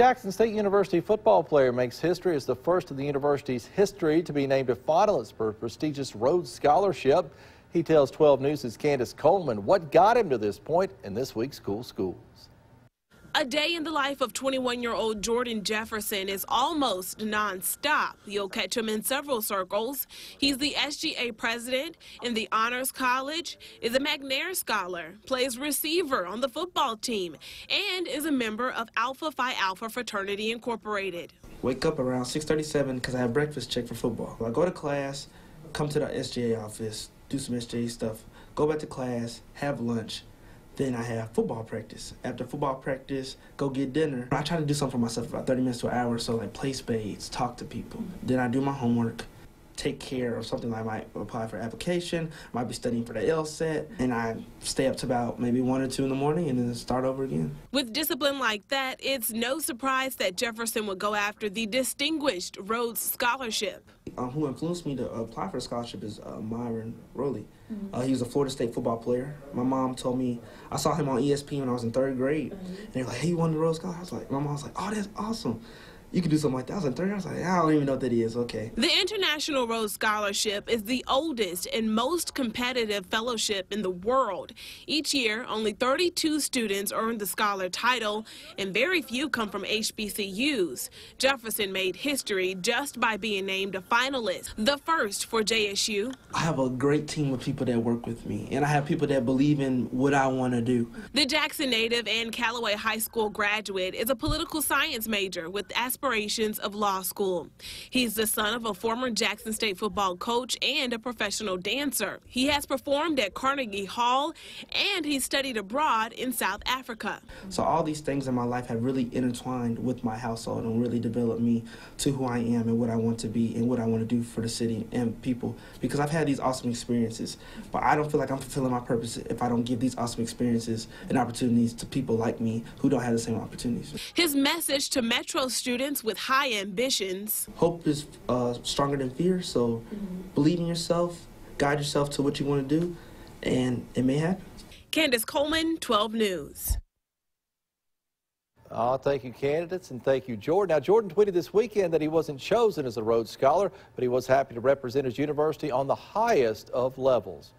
Jackson State University football player makes history as the first in the university's history to be named a finalist for a prestigious Rhodes Scholarship. He tells 12 News' Candace Coleman what got him to this point in this week's Cool Schools. A day in the life of 21-year-old Jordan Jefferson is almost nonstop. You'll catch him in several circles. He's the SGA president in the Honors College, is a McNair Scholar, plays receiver on the football team, and is a member of Alpha Phi Alpha Fraternity Incorporated. Wake up around 6.37 because I have breakfast check for football. I go to class, come to the SGA office, do some SGA stuff, go back to class, have lunch, then I have football practice. After football practice, go get dinner. I try to do something for myself about 30 minutes to an hour, so like play spades, talk to people. Then I do my homework, take care of something I might apply for application, might be studying for the LSAT, and I stay up to about maybe 1 or 2 in the morning and then start over again. With discipline like that, it's no surprise that Jefferson would go after the distinguished Rhodes Scholarship. Um, who influenced me to apply for a scholarship is uh, Myron Rolle. Mm -hmm. uh, he was a Florida State football player. My mom told me I saw him on ESPN when I was in third grade, mm -hmm. and they're like, "Hey, you won the Rhodes Scholarship." I was like, "My mom was like, oh, that's awesome." You could do something like that. I was in third. I was like, I don't even know what that is. Okay. The International Rhodes Scholarship is the oldest and most competitive fellowship in the world. Each year, only 32 students earn the scholar title, and very few come from HBCUs. Jefferson made history just by being named a finalist, the first for JSU. I have a great team of people that work with me, and I have people that believe in what I want to do. The Jackson native and Callaway High School graduate is a political science major with aspirations aspirations of law school. He's the son of a former Jackson State football coach and a professional dancer. He has performed at Carnegie Hall and he studied abroad in South Africa. So all these things in my life have really intertwined with my household and really developed me to who I am and what I want to be and what I want to do for the city and people because I've had these awesome experiences, but I don't feel like I'm fulfilling my purpose if I don't give these awesome experiences and opportunities to people like me who don't have the same opportunities. His message to Metro students students with high ambitions. Hope is uh, stronger than fear, so mm -hmm. believe in yourself, guide yourself to what you want to do, and it may happen. Candace Coleman, 12 News. Oh, thank you, Candace, and thank you, Jordan. Now, Jordan tweeted this weekend that he wasn't chosen as a Rhodes Scholar, but he was happy to represent his university on the highest of levels.